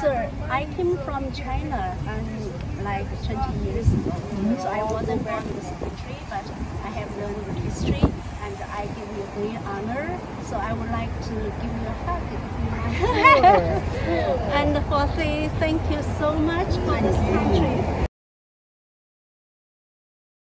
Sir, I came from China um, like 20 years ago. So I wasn't born in this country, but I have learned the history and I give you great honor. So I would like to give you a hug if you and for say thank you so much for this.